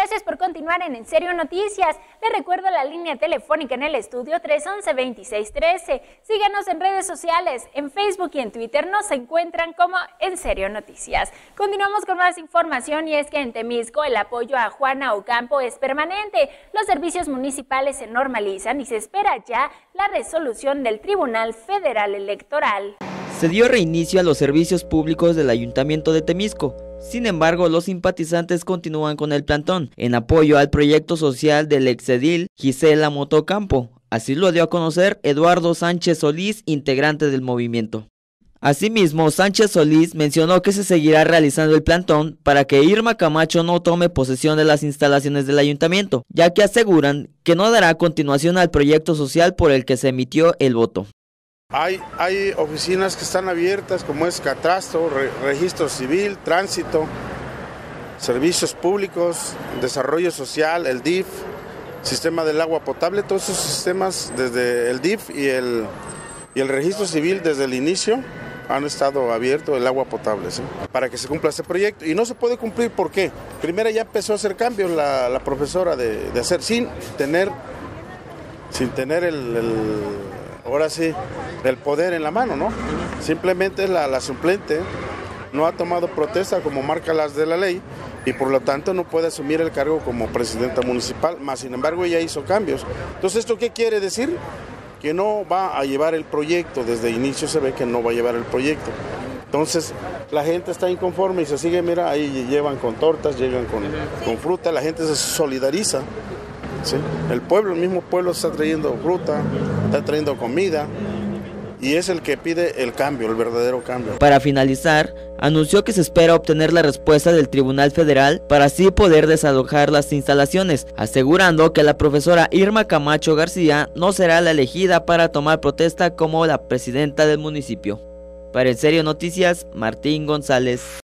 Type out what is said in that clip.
Gracias por continuar en En Serio Noticias. Les recuerdo la línea telefónica en el estudio 311-2613. Síganos en redes sociales, en Facebook y en Twitter nos encuentran como En Serio Noticias. Continuamos con más información y es que en Temisco el apoyo a Juana Ocampo es permanente. Los servicios municipales se normalizan y se espera ya la resolución del Tribunal Federal Electoral. Se dio reinicio a los servicios públicos del Ayuntamiento de Temisco. Sin embargo, los simpatizantes continúan con el plantón en apoyo al proyecto social del exedil Gisela Motocampo. Así lo dio a conocer Eduardo Sánchez Solís, integrante del movimiento. Asimismo, Sánchez Solís mencionó que se seguirá realizando el plantón para que Irma Camacho no tome posesión de las instalaciones del ayuntamiento, ya que aseguran que no dará continuación al proyecto social por el que se emitió el voto. Hay, hay oficinas que están abiertas como es Catastro, Registro Civil, Tránsito, Servicios Públicos, Desarrollo Social, el DIF, Sistema del Agua Potable, todos esos sistemas desde el DIF y el, y el Registro Civil desde el inicio han estado abiertos el agua potable para que se cumpla este proyecto. Y no se puede cumplir, ¿por qué? Primero ya empezó a hacer cambios la, profesora de, hacer sin tener, sin tener el ahora sí, el poder en la mano, ¿no? Simplemente la, suplente no ha tomado protesta como marca las de la ley y por lo tanto no puede asumir el cargo como presidenta municipal, más sin embargo ella hizo cambios. Entonces, ¿esto qué quiere decir? Que no va a llevar el proyecto, desde inicio se ve que no va a llevar el proyecto. Entonces, la gente está inconforme y se sigue, mira, ahí llevan con tortas, llegan con, con fruta, la gente se solidariza. El pueblo, el mismo pueblo está trayendo fruta, está trayendo comida y es el que pide el cambio, el verdadero cambio. Para finalizar, anunció que se espera obtener la respuesta del Tribunal Federal para así poder desalojar las instalaciones, asegurando que la profesora Irma Camacho García no será la elegida para tomar protesta como la presidenta del municipio. Para el Serio Noticias, Martín González.